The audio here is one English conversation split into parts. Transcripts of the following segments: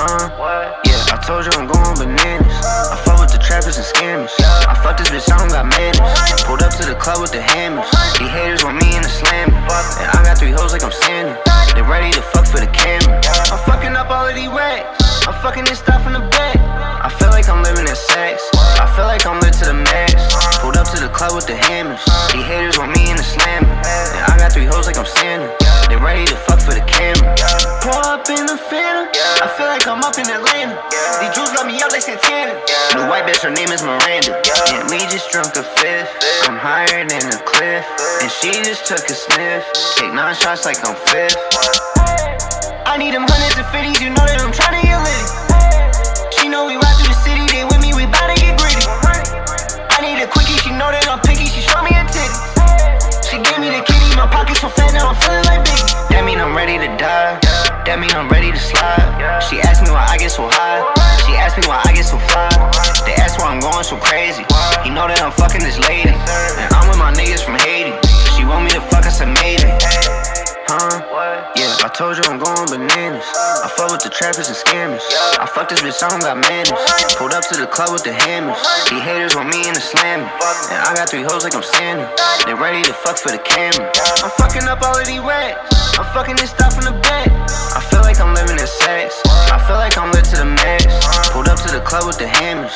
Huh? Yeah, I told you I'm going bananas. I fuck with the trappers and scammers. I fuck this bitch, I don't got manners. Pulled up to the club with the hammers. These haters want me in the slammer. And I got three hoes like I'm standing. They ready to fuck for the camera. I'm fucking up all of these racks. I'm fucking this stuff in the back. I feel like I'm living in sex. I feel like I'm lit to the max. Pulled up to the club with the hammers. I feel like I'm up in Atlanta. These Jews got me up like Santana. The white bitch, her name is Miranda. And we just drunk a fifth. I'm higher than a cliff. And she just took a sniff. Take nine shots like I'm fifth. I need them hundreds and fifties, you know that I'm tryna get lit. She know we ride through the city, they with me, we bout to get gritty. I need a quickie, she know that I'm picky, she show me a titty. She gave me the kitty, my pockets so fat, now I'm feeling like Biggie. That mean I'm ready to die, that mean I'm ready to slide. She asked me why I get so high, she asked me why I get so fly. They asked why I'm going so crazy, he know that I'm fucking this lady. And I'm with my niggas from Haiti, she want me to fuck us a maiden. Huh? Yeah, I told you I'm going bananas. I fuck with the trappers and scammers. I fuck this bitch, I don't got manners. Pulled up to the club with the hammers. These haters want me in the slammer. And I got three hoes like I'm standing. They ready to fuck for the camera. I'm fucking up all of these racks. I'm fucking this stuff in the back. I feel like I'm living in sex. I feel like I'm lit to the max. Pulled up to the club with the hammers.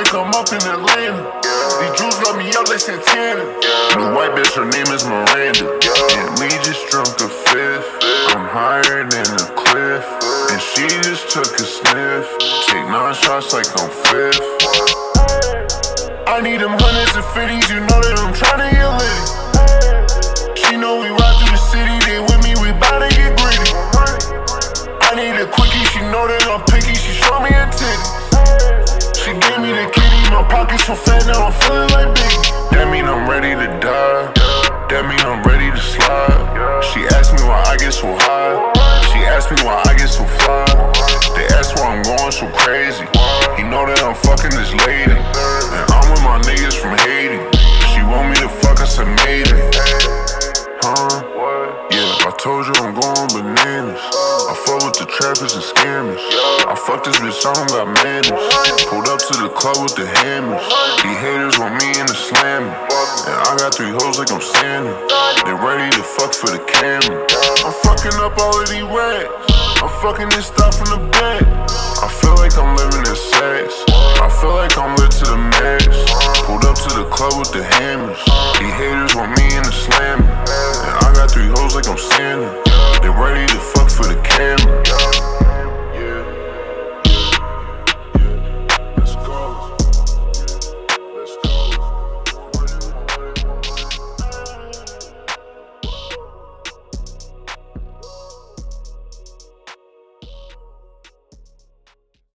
I I'm up in Atlanta. These Jews got me up like Santana. The white bitch, her name is Miranda. And we just drunk a fifth. I'm higher than a cliff. And she just took a sniff. Take nine shots like I'm fifth. I need them hundreds and fifties, you know that I'm tryna get lit. She know we ride through the city, they with me, we bout to get gritty. I need a quickie, she know that I'm picky, she show me a titty. Gave me the kitty, my pockets so fat, now I'm feeling like Biggie. That mean I'm ready to die, With the trappers and scammers. I fuck this bitch, I don't got manners. Pulled up to the club with the hammers. These haters want me in the slammer. And I got three hoes like I'm standing. They ready to fuck for the camera. I'm fucking up all of these racks. I'm fucking this stuff in the back. I feel like I'm living in sex. I feel like I'm lit to the max. Pulled up to the club with the hammers.